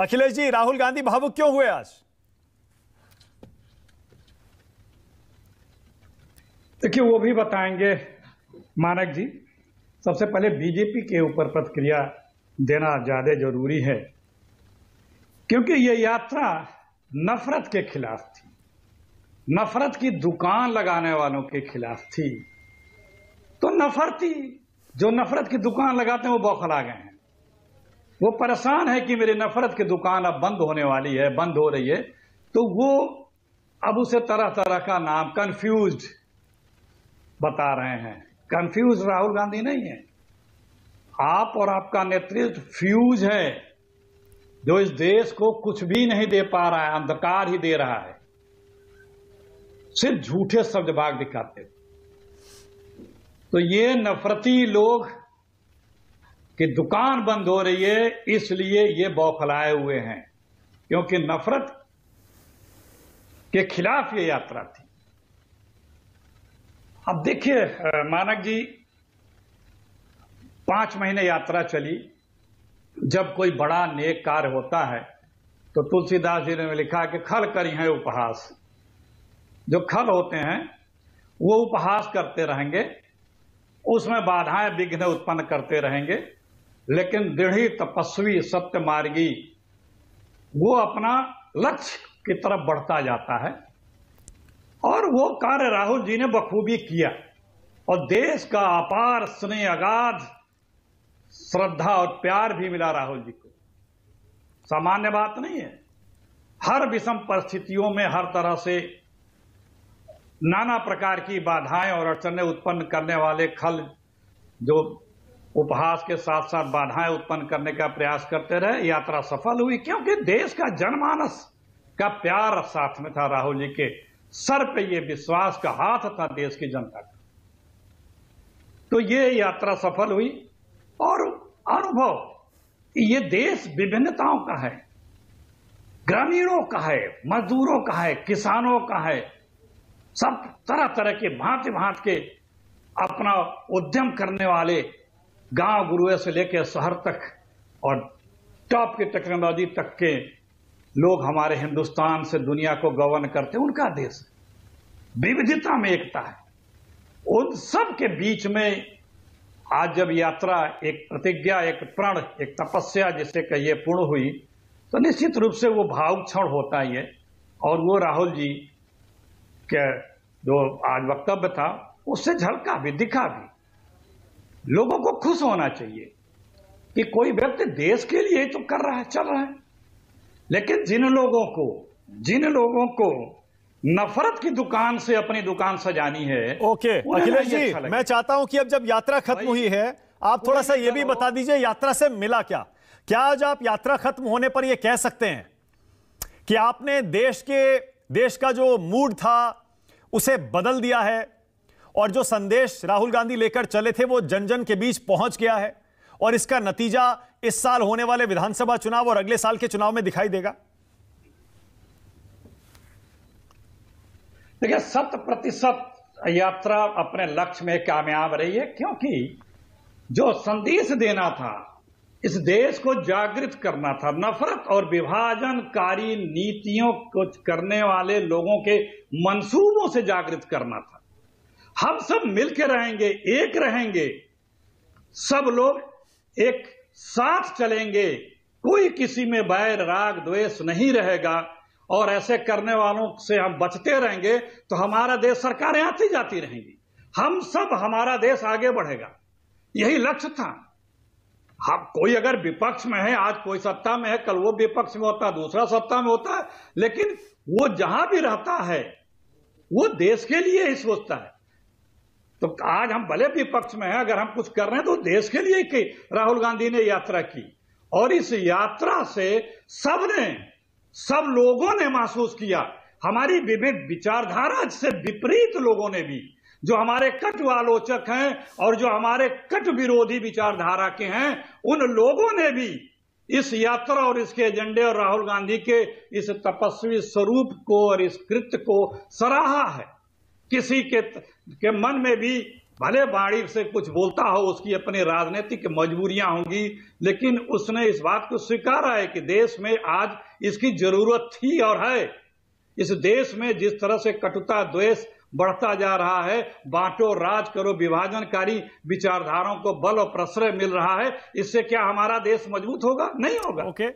अखिलेश जी, राहुल गांधी भावुक क्यों हुए आज? देखिए, वो भी बताएँगे। मानक जी, सबसे पहले बीजेपी के ऊपर प्रतिक्रिया देना ज़्यादा ज़रूरी है, क्योंकि ये यात्रा नफरत के खिलाफ थी। नफरत की दुकान लगाने वालों के खिलाफ थी। तो नफरती, जो नफरत की दुकान लगाते हैं, वो बौखला गए हैं। वो परेशान है कि मेरी नफरत की दुकान अब बंद होने वाली है, बंद हो रही है। तो वो अब उसे तरह तरह का नाम कंफ्यूज बता रहे हैं। कंफ्यूज राहुल गांधी नहीं है। आप और आपका नेतृत्व फ्यूज है, जो इस देश को कुछ भी नहीं दे पा रहा है, अंधकार ही दे रहा है। सिर्फ़ झूठे शब्द भाग दिखाते तो ये नफरती लोग की दुकान बंद हो रही है, इसलिए ये बौखलाए हुए हैं। क्योंकि नफरत के खिलाफ ये यात्रा थी। अब देखिए मानक जी, पाँच महीने यात्रा चली। जब कोई बड़ा नेक कार्य होता है तो तुलसीदास जी ने लिखा कि खल करी है उपहास। जो खल होते हैं, वो उपहास करते रहेंगे, उसमें बाधाएँ विघ्न उत्पन्न करते रहेंगे। लेकिन दृढ़ी तपस्वी सत्य मार्गी, वो अपना लक्ष्य की तरफ़ बढ़ता जाता है। और वो कार्य राहुल जी ने बखूबी किया। और देश का अपार स्नेह अगाध श्रद्धा और प्यार भी मिला राहुल जी को। सामान्य बात नहीं है। हर विषम परिस्थितियों में हर तरह से नाना प्रकार की बाधाएँ और अड़चने उत्पन्न करने वाले खल जो उपहास के साथ साथ बाधाएँ उत्पन्न करने का प्रयास करते रहे, यात्रा सफल हुई, क्योंकि देश का जनमानस, का प्यार साथ में था राहुल जी के। सर पे ये विश्वास का हाथ था देश की जनता का। तो ये यात्रा सफल हुई, और अनुभव, ये देश विभिन्नताओं का है, ग्रामीणों का है, मजदूरों का है, किसानों का है, सब तरह तरह के भांति भांति के अपना उद्यम करने वाले गाँव गुरुए से लेकर शहर तक और टॉप की टेक्नोलॉजी तक के लोग हमारे हिंदुस्तान से दुनिया को गवर्न करते हैं, उनका देश विविधता में एकता है। उन सब के बीच में आज जब यात्रा, एक प्रतिज्ञा, एक प्रण, एक तपस्या जिसे कहिए पूर्ण हुई तो निश्चित रूप से वो भाव क्षण होता ही है। और वो राहुल जी के जो आज वक्तव्य था, उससे झलका भी, दिखा भी। लोगों को खुश होना चाहिए कि कोई व्यक्ति देश के लिए तो कर रहा है चल रहा है। लेकिन जिन लोगों को जिन लोगों को नफरत की दुकान से अपनी दुकान सजानी है ओके अखिलेश जी अच्छा मैं चाहता हूँ कि अब जब यात्रा खत्म हुई है आप थोड़ा सा ये भी बता दीजिए यात्रा से मिला क्या? क्या आज आप यात्रा खत्म होने पर यह कह सकते हैं कि आपने देश के देश का जो मूड था उसे बदल दिया है? और जो संदेश राहुल गांधी लेकर चले थे, वो जन जन के बीच पहुँच गया है। और इसका नतीजा इस साल होने वाले विधानसभा चुनाव और अगले साल के चुनाव में दिखाई देगा। देखिए शत प्रतिशत यात्रा अपने लक्ष्य में कामयाब रही है, क्योंकि जो संदेश देना था, इस देश को जागृत करना था, नफरत और विभाजनकारी नीतियों को करने वाले लोगों के मंसूबों से जागृत करना था। हम सब मिलकर रहेंगे, एक रहेंगे। सब लोग एक साथ चलेंगे। कोई किसी में बैर, राग, द्वेष नहीं रहेगा। और ऐसे करने वालों से हम बचते रहेंगे तो हमारा देश सरकारें आती जाती रहेंगी। हम सब, हमारा देश आगे बढ़ेगा। यही लक्ष्य था। हम कोई अगर विपक्ष में है, आज कोई सत्ता में है, कल वो विपक्ष में होता है दूसरा सत्ता में होता है। लेकिन वो जहाँ भी रहता है, वो देश के लिए ही सोचता है। तो आज हम भले विपक्ष में हैं, अगर हम कुछ कर रहे हैं तो देश के लिए की राहुल गांधी ने यात्रा की। और इस यात्रा से सबने, सब लोगों ने महसूस किया। हमारी विविध विचारधारा से विपरीत लोगों ने भी, जो हमारे कट आलोचक हैं और जो हमारे कट विरोधी विचारधारा के हैं, उन लोगों ने भी इस यात्रा और इसके एजेंडे और राहुल गांधी के इस तपस्वी स्वरूप को और इस कृत्य को सराहा है। किसी के, के मन में भी भले बाड़ी से कुछ बोलता हो उसकी अपनी राजनीतिक मजबूरियाँ होंगी लेकिन उसने इस बात को स्वीकारा है कि देश में आज इसकी ज़रूरत थी और है। इस देश में जिस तरह से कटुता द्वेष बढ़ता जा रहा है बांटो राज करो विभाजनकारी विचारधाराओं को बल और प्रश्रय मिल रहा है इससे क्या हमारा देश मज़बूत होगा? नहीं होगा। ओके।